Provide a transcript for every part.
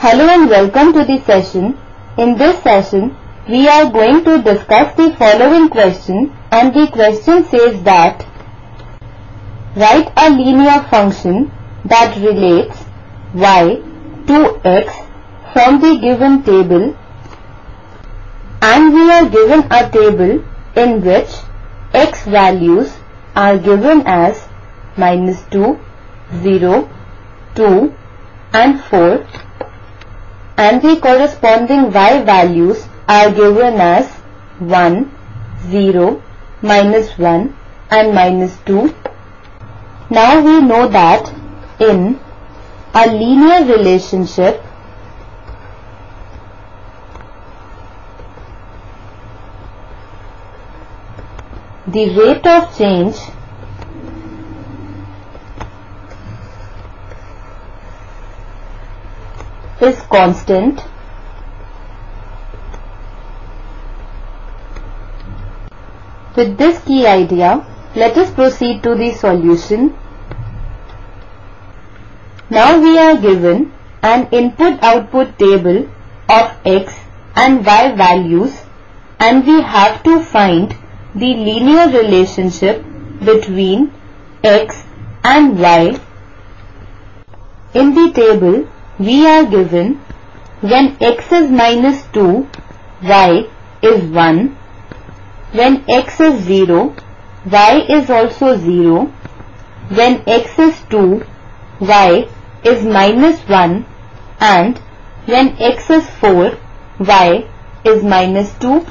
Hello and welcome to the session. In this session, we are going to discuss the following question and the question says that write a linear function that relates y to x from the given table and we are given a table in which x values are given as minus 2, 0, 2 and 4 and the corresponding y values are given as 1, 0, minus 1 and minus 2. Now we know that in a linear relationship the rate of change is constant With this key idea, let us proceed to the solution. Now we are given an input-output table of x and y values and we have to find the linear relationship between x and y. In the table, we are given when x is minus 2, y is 1. When x is 0, y is also 0. When x is 2, y is minus 1 and when x is 4, y is minus 2.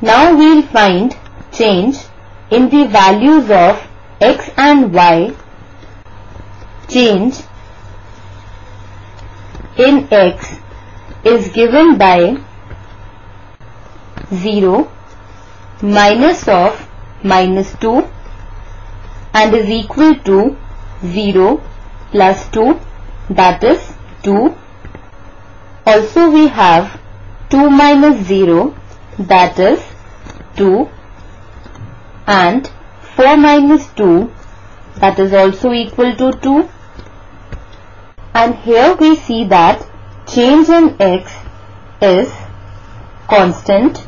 Now we'll find change in the values of x and y. Change in x is given by 0 minus of minus 2 and is equal to 0 plus 2 that is 2. Also we have 2 minus 0 that is 2 and 4 minus 2 that is also equal to 2 and here we see that change in x is constant.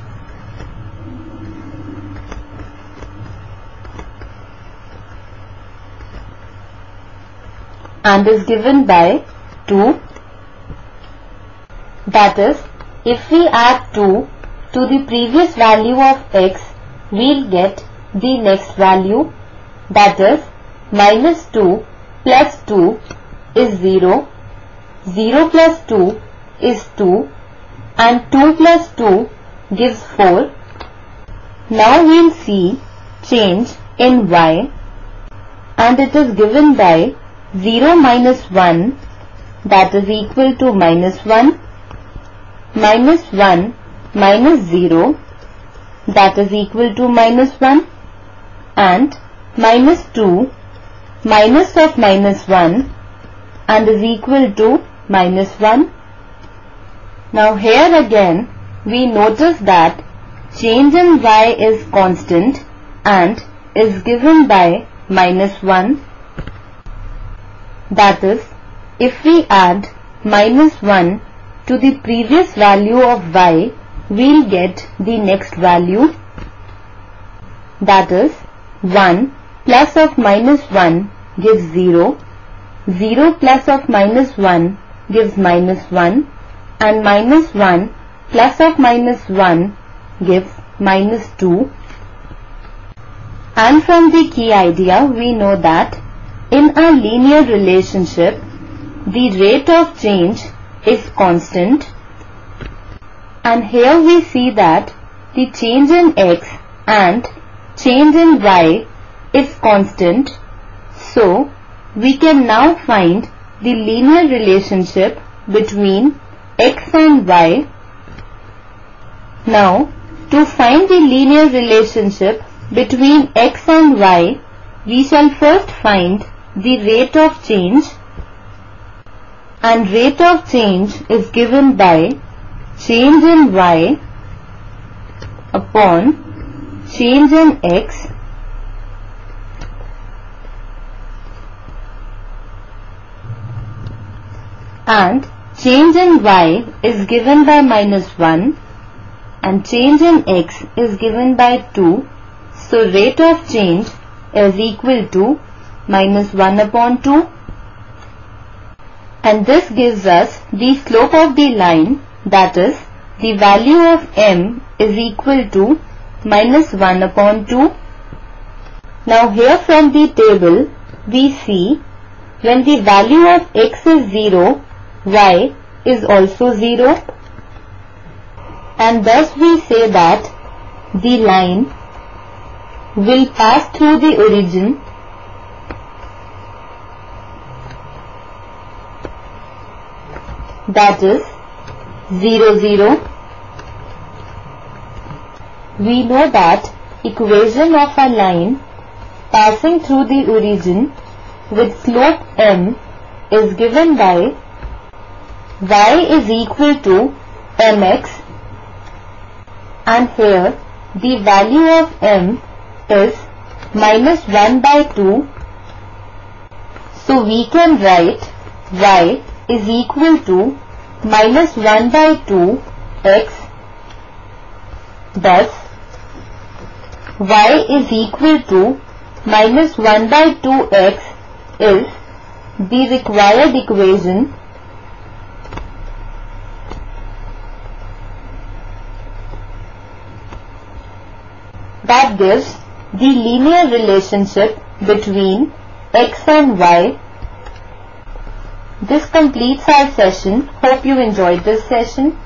And is given by 2 that is if we add 2 to the previous value of x we'll get the next value. That is minus 2 plus 2 is 0 0 plus 2 is 2 and 2 plus 2 gives 4 now we'll see change in y and it is given by 0 minus 1 that is equal to minus 1 minus 1 minus 0 that is equal to minus 1 and minus 2 minus of minus 1 and is equal to minus 1. Now here again we notice that change in y is constant and is given by minus 1 that is, if we add minus 1 to the previous value of y, we'll get the next value. That is, 1 plus of minus 1 gives 0, 0 plus of minus 1 gives minus 1 and minus 1 plus of minus 1 gives minus 2. And from the key idea we know that in a linear relationship, the rate of change is constant and here we see that the change in x and change in y is constant. So, we can now find the linear relationship between x and y. Now, to find the linear relationship between x and y, we shall first find the rate of change and rate of change is given by change in y upon change in x and change in y is given by minus 1 and change in x is given by 2. So rate of change is equal to minus 1 upon 2 and this gives us the slope of the line that is the value of m is equal to minus 1 upon 2. Now here from the table we see when the value of x is 0, y is also 0 and thus we say that the line will pass through the origin that is 0 0 we know that equation of a line passing through the origin with slope m is given by y is equal to mx and here the value of m is minus 1 by 2 so we can write y is equal to minus 1 by 2 x. Thus y is equal to minus 1 by 2x is the required equation that gives the linear relationship between x and y. This completes our session. Hope you enjoyed this session.